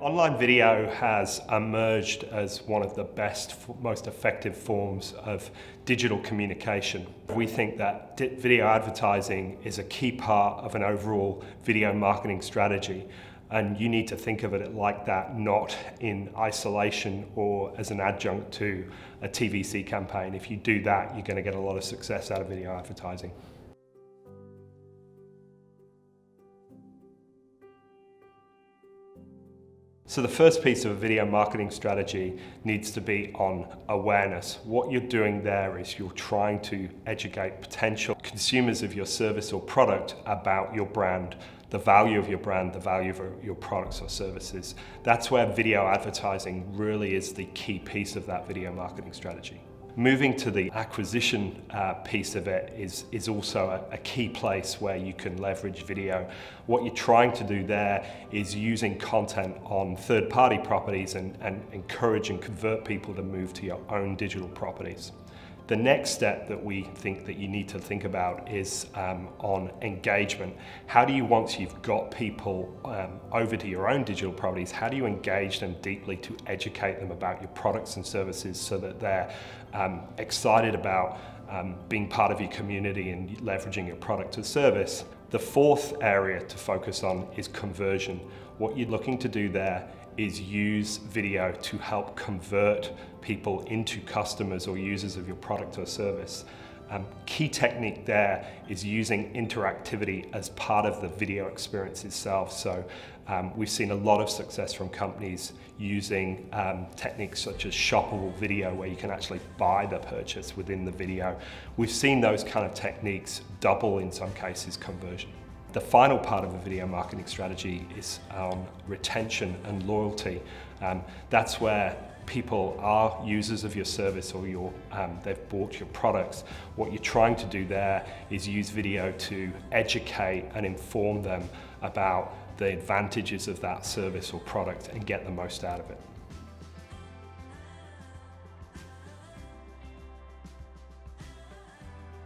Online video has emerged as one of the best, most effective forms of digital communication. We think that video advertising is a key part of an overall video marketing strategy and you need to think of it like that, not in isolation or as an adjunct to a TVC campaign. If you do that, you're going to get a lot of success out of video advertising. So the first piece of a video marketing strategy needs to be on awareness. What you're doing there is you're trying to educate potential consumers of your service or product about your brand, the value of your brand, the value of your products or services. That's where video advertising really is the key piece of that video marketing strategy. Moving to the acquisition uh, piece of it is, is also a, a, key place where you can leverage video. What you're trying to do there is using content on third-party properties and, and encourage and convert people to move to your own digital properties. The next step that we think that you need to think about is um, on engagement. How do you, once you've got people um, over to your own digital properties, how do you engage them deeply to educate them about your products and services so that they're um, excited about um, being part of your community and leveraging your product or service? The fourth area to focus on is conversion. What you're looking to do there is use video to help convert people into customers or users of your product or service. Um, key technique there is using interactivity as part of the video experience itself. So um, we've seen a lot of success from companies using um, techniques such as shoppable video where you can actually buy the purchase within the video. We've seen those kind of techniques double in some cases conversion. The final part of a video marketing strategy is on retention and loyalty. Um, that's where people are users of your service or your, um, they've bought your products. What you're trying to do there is use video to educate and inform them about the advantages of that service or product and get the most out of it.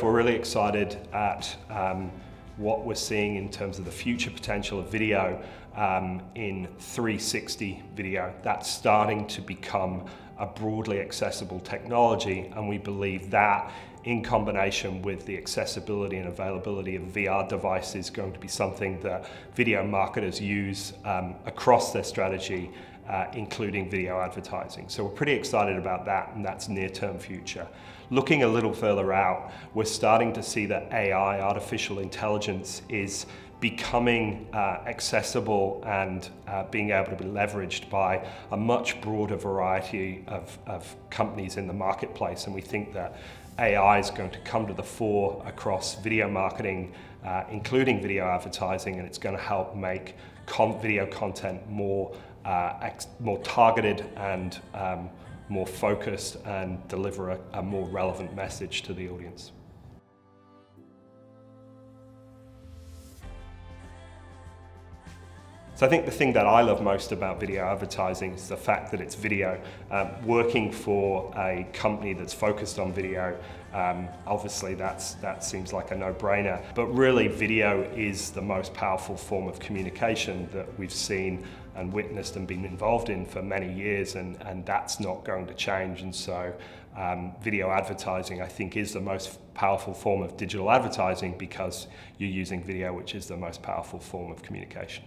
We're really excited at um, what we're seeing in terms of the future potential of video um, in 360 video. That's starting to become a broadly accessible technology and we believe that in combination with the accessibility and availability of VR devices going to be something that video marketers use um, across their strategy uh, including video advertising. So we're pretty excited about that and that's near-term future. Looking a little further out, we're starting to see that AI, artificial intelligence, is becoming uh, accessible and uh, being able to be leveraged by a much broader variety of, of companies in the marketplace. And we think that AI is going to come to the fore across video marketing, uh, including video advertising, and it's going to help make con video content more, uh, more targeted and um, more focused and deliver a, a more relevant message to the audience. So I think the thing that I love most about video advertising is the fact that it's video. Um, working for a company that's focused on video, um, obviously that's, that seems like a no-brainer. But really video is the most powerful form of communication that we've seen and witnessed and been involved in for many years and, and that's not going to change. And so um, video advertising I think is the most powerful form of digital advertising because you're using video which is the most powerful form of communication.